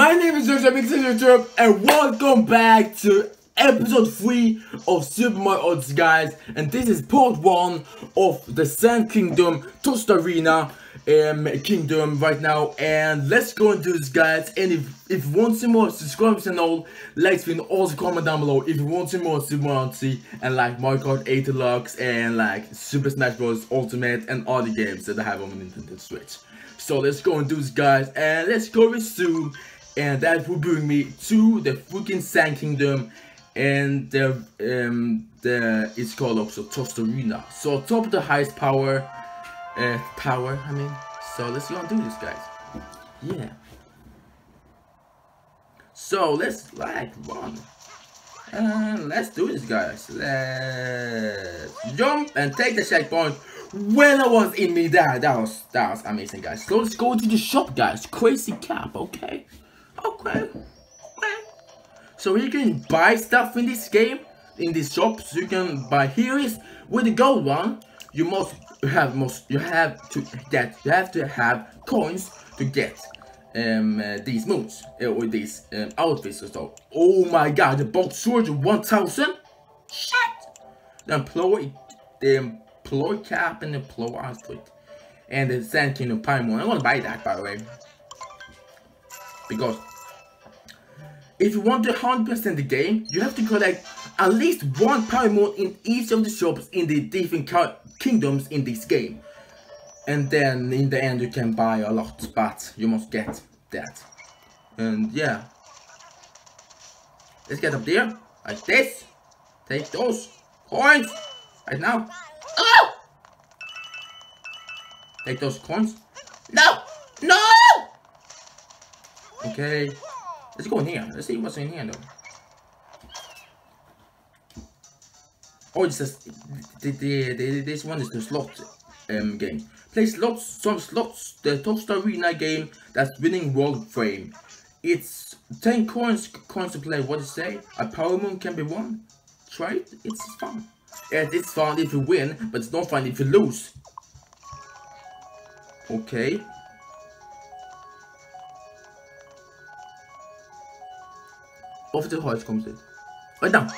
My name is Joshua Mixon YouTube and welcome back to episode 3 of Super Mario Odds guys. And this is part 1 of the Sand Kingdom Tostarena um, Kingdom right now. And let's go and do this guys. And if, if you want some more subscribe the channel. Like and also comment down below. If you want some more Super Mario Odyssey and like Mario Kart 8 Deluxe and like Super Smash Bros. Ultimate and all the games that I have on Nintendo Switch. So let's go and do this guys. And let's go resume and that will bring me to the freaking Sand Kingdom and the um the it's called also Tostarena. So top of the highest power uh power I mean so let's go and do this guys. Yeah. So let's like run. And let's do this guys. Let's jump and take the checkpoint when I was in me there. That was that was amazing guys. So let's go to the shop guys. Crazy cap, okay? Okay. Okay. So you can buy stuff in this game, in these shops. You can buy here is with the gold one. You must have most you have to get you have to have coins to get um uh, these moves uh, or these um, outfits or so. Oh my god, the box sword 1000. Shit. The employee, the employee cap and the employee outfit, and the Sand Kingdom Paimon. I'm gonna buy that by the way because if you want to 100% the game, you have to collect at least one Power Paimon in each of the shops in the different kingdoms in this game. And then in the end you can buy a lot, but you must get that. And yeah. Let's get up there, like this. Take those coins, right now. Oh! Take those coins. No! No! Okay. Let's go in here. Let's see what's in here though. Oh, it's just the, the, the, this one is the slot um game. Play slots, some slots, the Tostarena game that's winning world frame. It's 10 coins coins to play. What do you say? A power moon can be won. Try it. It's fun. Yeah, it's fun if you win, but it's not fun if you lose. Okay. The heights comes it. Right now.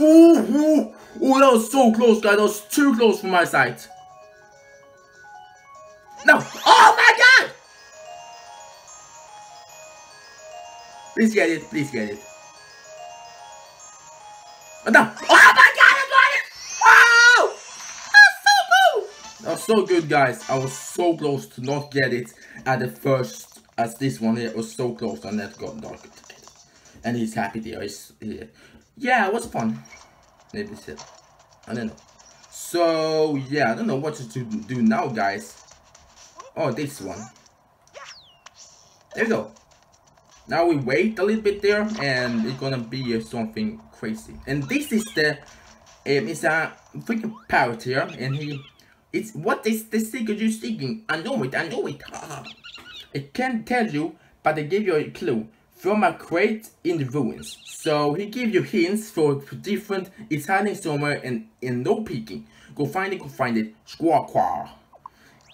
Ooh, ooh, ooh, that was so close, guys. That was too close from my side. No. Oh my god! Please get it. Please get it. Right now. Oh my god, I got it! Oh! Wow! That's so good! That was so good, guys. I was so close to not get it at the first, as this one here was so close and that got darker and he's happy there. He's, yeah. yeah, it was fun. Maybe it's it. I don't know. So, yeah, I don't know what to do now, guys. Oh, this one. There we go. Now we wait a little bit there, and it's gonna be something crazy. And this is the, um, it's a freaking parrot here, and he, it's, what is the secret you're seeking? I know it, I know it. I can't tell you, but I gave you a clue from a crate in the ruins. So he gives you hints for different, it's hiding somewhere and, in no peeking. Go find it, go find it, squawk quack.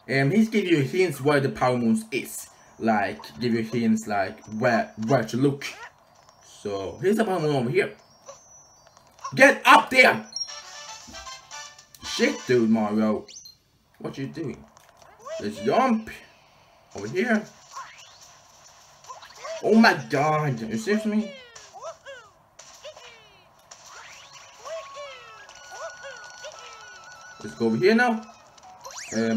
Um, he's give you hints where the power moons is. Like, give you hints like where, where to look. So, here's the power moon over here. Get up there! Shit, dude, Mario. What you doing? Let's jump. Over here. Oh my god, serious me? Let's go over here now.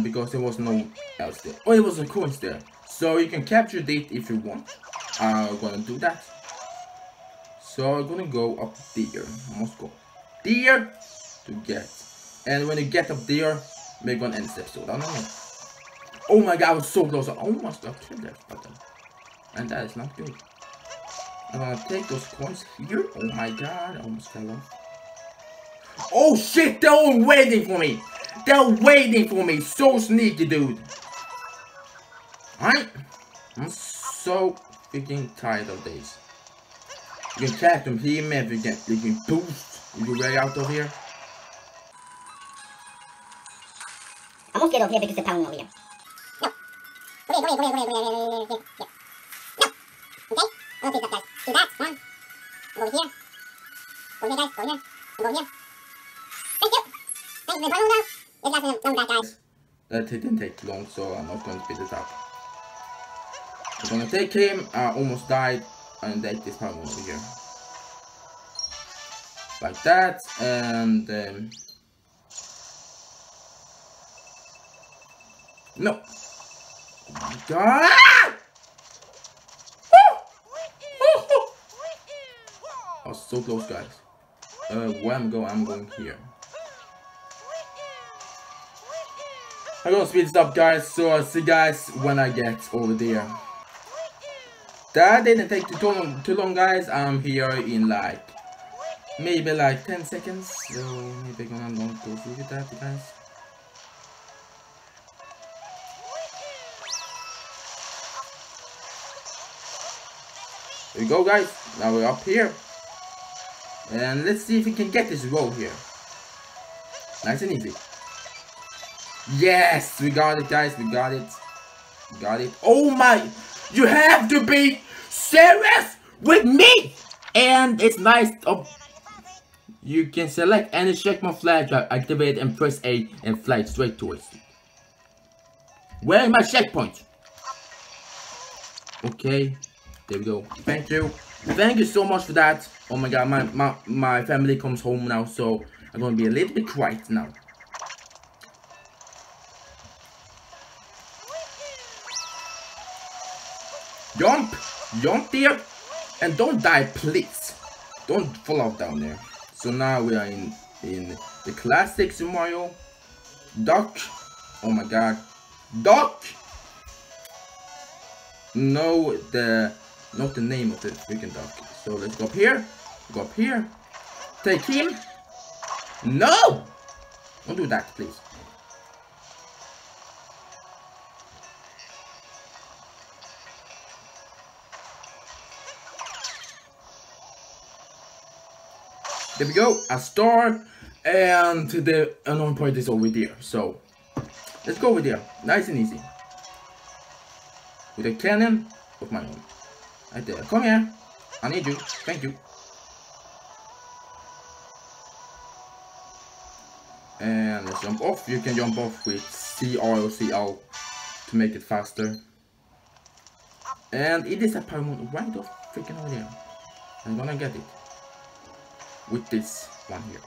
Because there was no else there. Oh, there was a coins there. So you can capture it if you want. I'm gonna do that. So I'm gonna go up there. Must go there to get. And when you get up there, make one end step. So I don't know. Oh my god, I was so close. I almost got killed button. And that is not good. I'm gonna take those coins here. Oh my god, I almost fell off. Oh shit, they're waiting for me. They're waiting for me. So sneaky, dude. Alright. I'm so freaking tired of this. You can catch them here, man. You can, you can boost. You can out of here. I won't get over here because the power over here. No. Come here, come here, come here, come here, come here, come here, come here. Okay? I don't think that, guys. Do that. Come on. Go here. Go here, guys. Go here. Here. Thank you. Thank you. Run now. Yes, guys. Done that, guys. That didn't take long, so I'm not going to speed it up. I'm gonna take him. I almost died, and take this power over here, like that, and um, no. Oh my god! I was so close, guys. Uh, where I'm going, I'm going here. I'm gonna speed this up, guys. So I'll see you guys when I get over there. That didn't take too long, too long, guys. I'm here in like maybe like 10 seconds. So maybe gonna go through with that, guys. There we go, guys. Now we're up here. And let's see if we can get this roll here. Nice and easy. Yes, we got it, guys. We got it. We got it. Oh my! You have to be serious with me! And it's nice. Oh, you can select any checkmark flag, uh, activate and press A and fly straight towards it. Where is my checkpoint? Okay, there we go. Thank you. Thank you so much for that. Oh my god, my, my, my family comes home now, so I'm gonna be a little bit quiet now. Jump! Jump there! And don't die, please! Don't fall off down there. So now we are in, in the classic Mario. Duck! Oh my god. Duck! No, the not the name of the freaking duck. So let's go up here. Go up here. Take him. No! Don't do that, please. There we go, a star, and the unknown point is over there. So, let's go over there, nice and easy. With a cannon of my own. Right there, come here. I need you, thank you. And let's jump off. You can jump off with CR to make it faster. And it is a Paramount right off freaking over there. I'm gonna get it with this one here.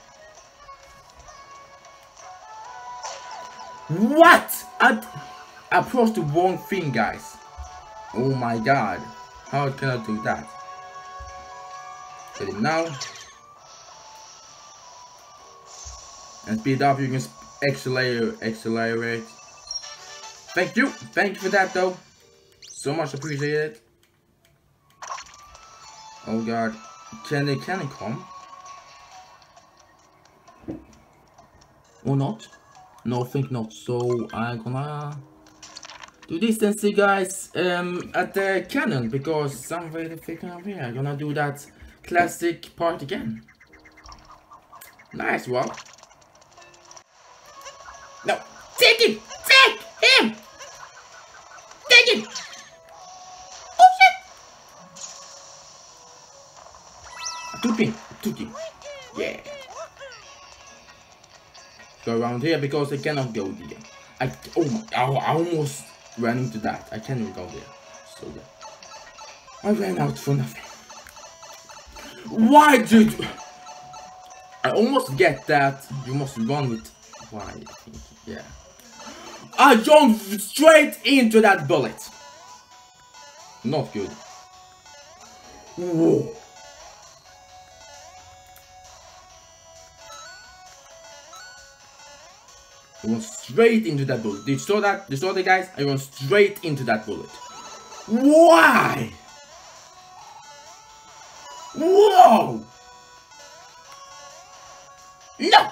What? I, I pressed the wrong thing, guys. Oh my god. How can I do that? Get him now. And speed up, you can accelerate, accelerate. Thank you. Thank you for that, though. So much appreciated. Oh god. Can they, can come? or not no think not so i'm gonna do this and see guys um at the cannon because i'm really thinking of here i'm gonna do that classic part again nice one no take him take him take him oh shit I took him I took him yeah go around here because I cannot go there. I oh my, I, almost ran into that. I can't go there. So yeah. I ran out for nothing. Why did I almost get that you must run with why yeah. I jumped straight into that bullet. Not good. Whoa. I went straight into that bullet. Did you saw that? Did you saw that, guys? I went straight into that bullet. Why? Whoa! No!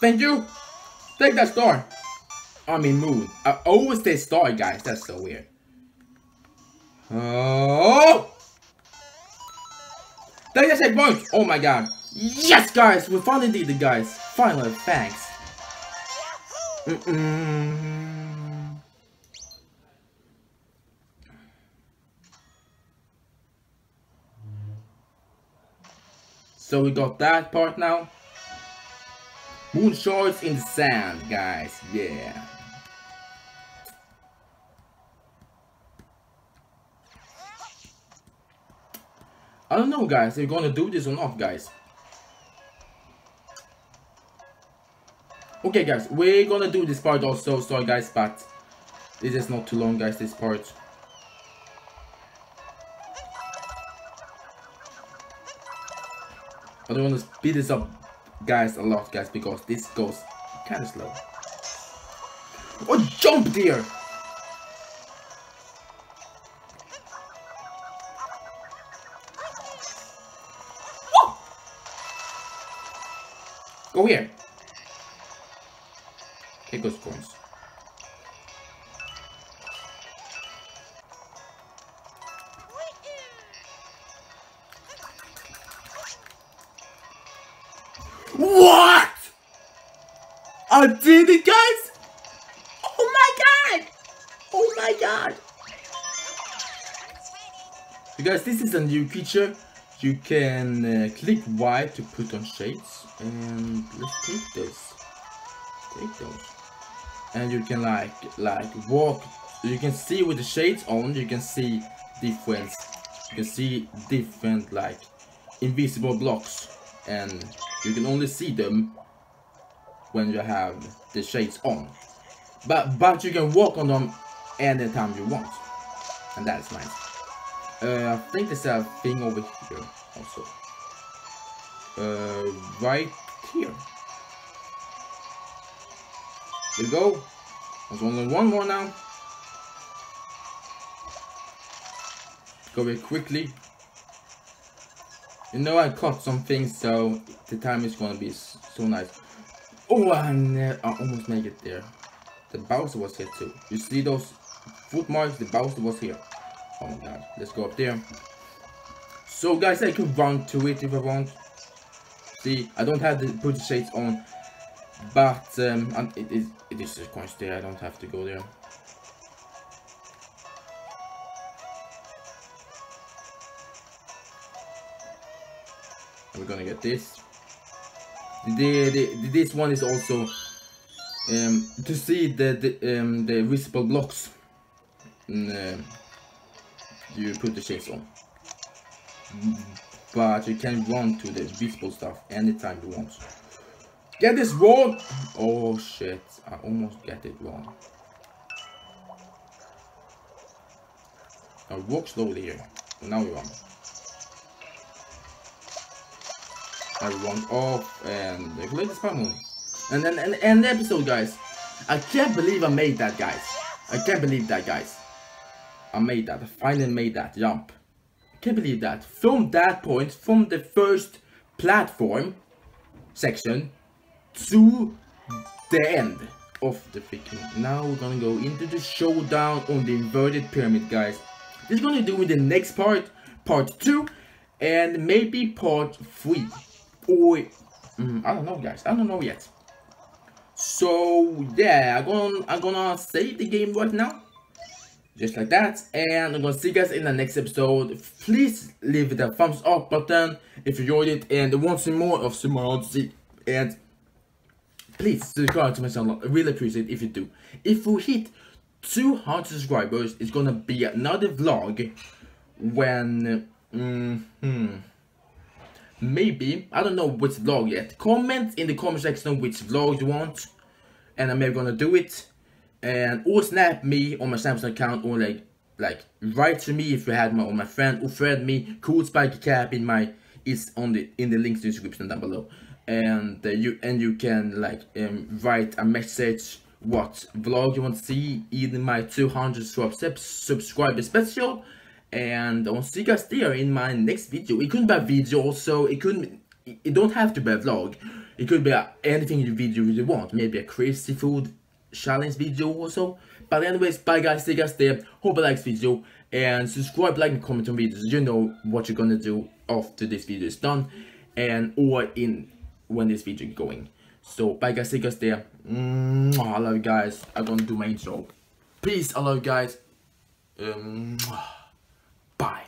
Thank you! Take that star! I mean moon. I always say star, guys. That's so weird. Oh! There's a checkpoint! Oh my god. Yes, guys, we finally did it, guys. Finally, thanks. Mm -mm. So we got that part now. Moon shards in the sand, guys. Yeah. I don't know, guys, if you're gonna do this or not, guys. Okay, guys, we're gonna do this part also. Sorry, guys, but this is not too long, guys, this part. I don't want to speed this up, guys, a lot, guys, because this goes kind of slow. Oh, jump, dear! Go here. Take those coins. I did it, guys! Oh my god! Oh my god! You guys, this is a new feature. You can uh, click Y to put on shades, and let's take this. Take those, and you can like like walk. You can see with the shades on. You can see different. You can see different like invisible blocks, and you can only see them when you have the shades on. But but you can walk on them anytime you want, and that's nice. Uh, I think there's a thing over here also. Uh, right here. There we go. There's only one more now. Go very quickly. You know I caught some things, so the time is gonna be so nice. Oh, uh, I almost made it there. The Bowser was here too. You see those footmarks? The Bowser was here. Oh my god, let's go up there. So guys, I can run to it if I want. See, I don't have to put the shades on, but um, it is it is a coin there. I don't have to go there. we're gonna get this. The, the, this one is also um, to see the the, um, the visible blocks. And, uh, you put the shades on. But you can run to the visible stuff anytime you want. Get this wrong! Oh shit, I almost get it wrong. Now walk slowly here. Now we run. I run off and collect the spam moon. And then and end episode guys. I can't believe I made that guys. I can't believe that guys. I made that. I finally made that jump. I can't believe that. From that point, from the first platform section to the end of the freaking. Now we're gonna go into the showdown on the inverted pyramid, guys. This is gonna do in the next part, part two, and maybe part three, or mm, I don't know, guys. I don't know yet. So yeah, I'm gonna I'm gonna save the game right now. Just like that. And i'm gonna see you guys in the next episode. Please leave the thumbs up button if you enjoyed it and want some more of Super Odyssey and please subscribe to my channel. I really appreciate if you do. If we hit 200 subscribers it's gonna be another vlog when mm hmm maybe i don't know which vlog yet. Comment in the comment section which vlog you want and i'm maybe gonna do it. And or snap me on my Samsung account or like like write to me if you had my on my friend or friend me cool spiky cap in my is on the in the links description down below. And uh, you and you can like um, write a message what vlog you want to see in my 200 sub subscriber special and you guys there in my next video it could be a video also it couldn't it don't have to be a vlog it could be a, anything video you want maybe a crazy food challenge video also. But anyways, bye guys, see you guys there. Hope you like this video. And subscribe, like, and comment on videos. You know what you're gonna do after this video is done. and or in when this video is going. So bye guys, us there. Mwah, I love you guys. I'm gonna do my intro. Peace, I love you guys. Um. Bye.